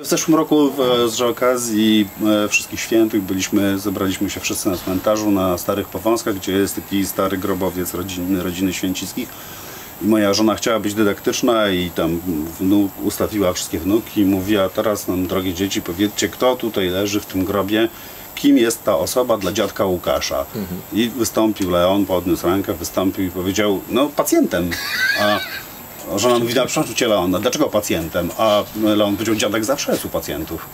W zeszłym roku z okazji e, Wszystkich Świętych byliśmy, zebraliśmy się wszyscy na cmentarzu na Starych Powązkach, gdzie jest taki stary grobowiec rodziny, rodziny Święcickich. I moja żona chciała być dydaktyczna i tam wnuk, ustawiła wszystkie wnuki i mówiła, teraz nam drogie dzieci powiedzcie, kto tutaj leży w tym grobie, kim jest ta osoba dla dziadka Łukasza. I wystąpił Leon, podniósł rękę, wystąpił i powiedział, no pacjentem. A Żona mówi, przepraszam cię Leon, dlaczego pacjentem? A Leon powiedział, dziadek zawsze jest u pacjentów.